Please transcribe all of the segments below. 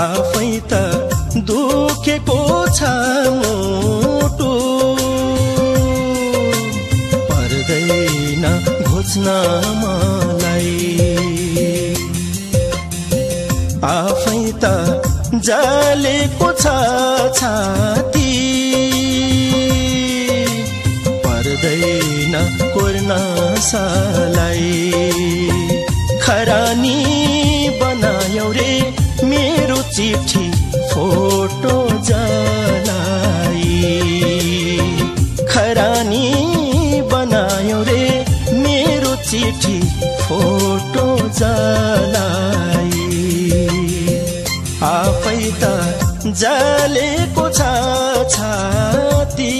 आफै त दुखेको छ मुटु। पर्दैन घोच्न मलाई। आफै त जलेको छ छाती। पर्दैन कोर्न सलाई। खरानी बनायो रे मेरो चिठी फोटो जलाई। खरानी बनायो रे मेरो चिठी फोटो जलाई। आफै त जलेको छ छाती।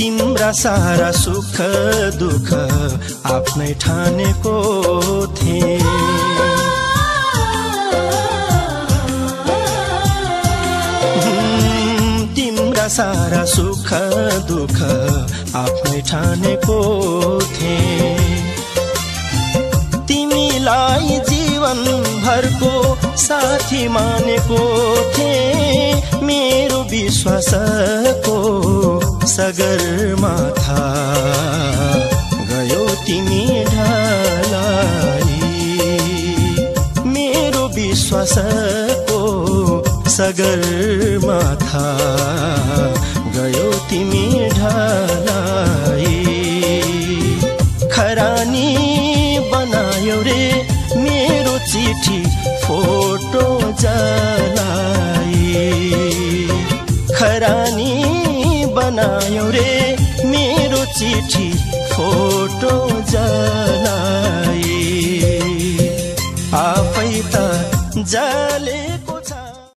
तिम्रा सारा सुख दुःख आफ्नै ठानेको थिए। तिम्रा सारा सुख दुःख आफ्नै ठानेको थिए। तिमीलाई जीवन भरको साथी मानेको थिए। मेरो विश्वासको सगरमाथा गयो तिमी ढलाई। मेरो विश्वासको सगरमाथा गयो तिमी ढलाई। खरानी बनायो रे मेरो चिठी फोटो जलाई बनायो रे मेरो चिठी फोटो जलाई आफै त जले